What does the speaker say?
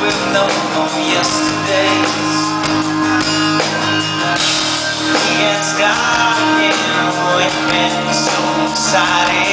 With no more yesterdays. He has got him with me so exciting.